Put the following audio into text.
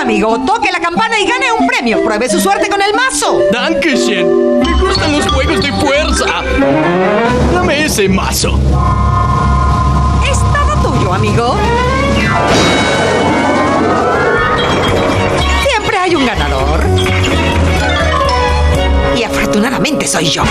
Amigo. Toque la campana y gane un premio. Pruebe su suerte con el mazo. Dankeschön. Me gustan los juegos de fuerza. Dame ese mazo. Es todo tuyo, amigo. Siempre hay un ganador. Y afortunadamente soy yo.